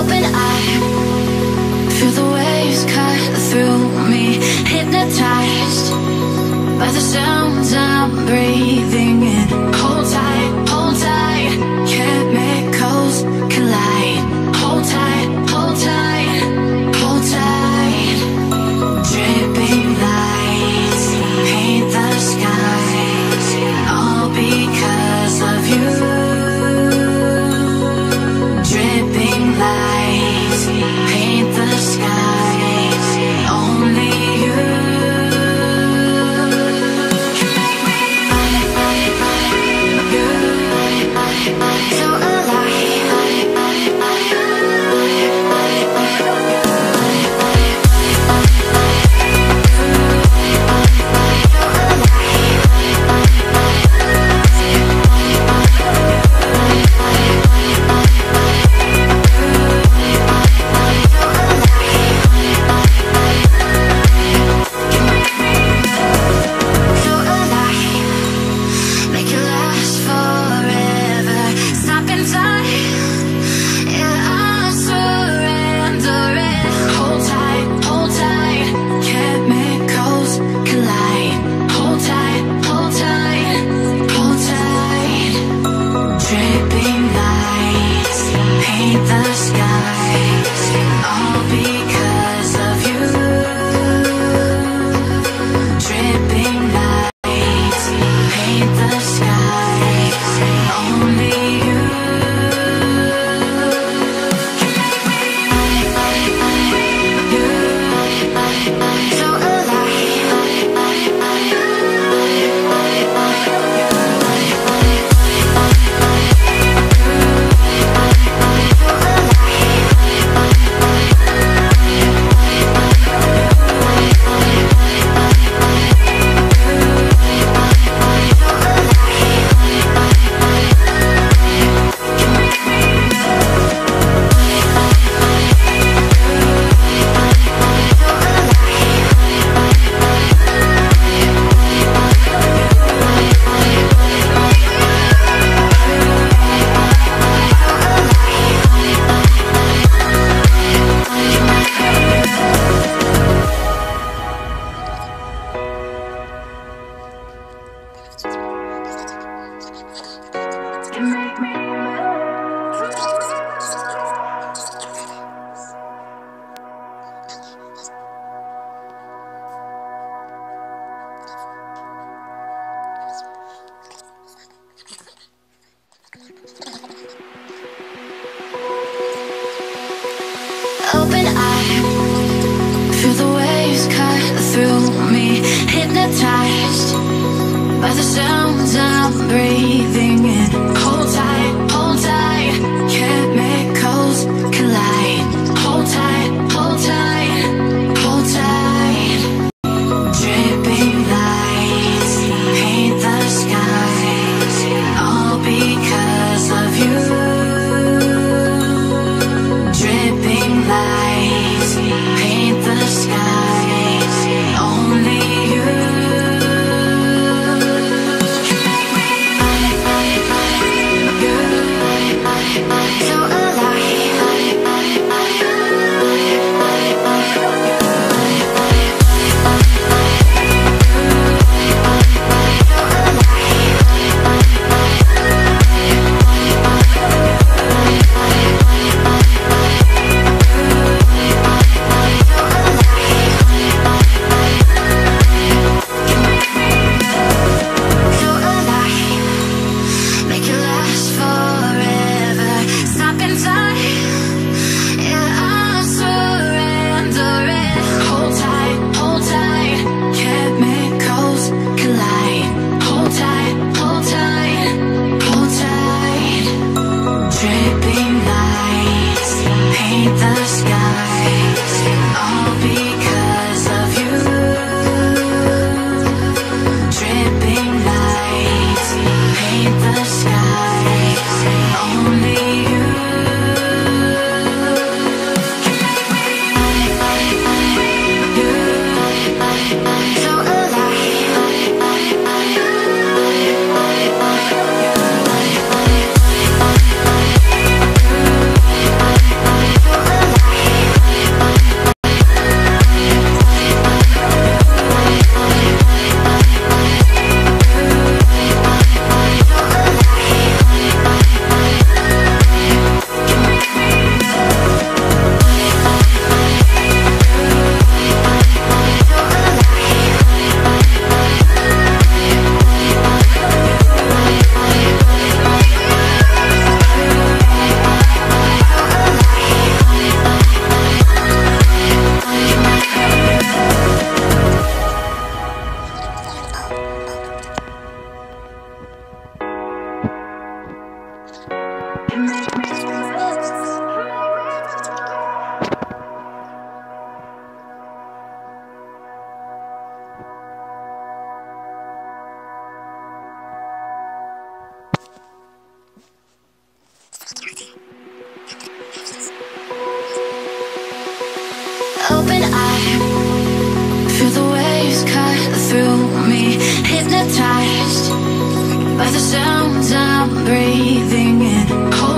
open eye. Feel the waves cut through me Hypnotized by the sound hypnotized by the sounds I'm breathing in. Only you. By the sounds I'm breathing in.